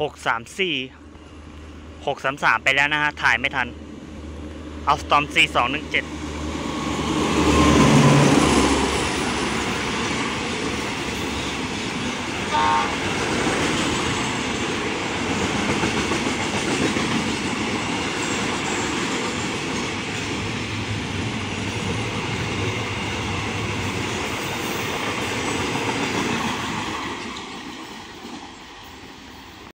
หกสามสี่หกสามสามไปแล้วนะฮะ ถ่ายไม่ทัน เอาสตอม C สองหนึ่งเจ็ด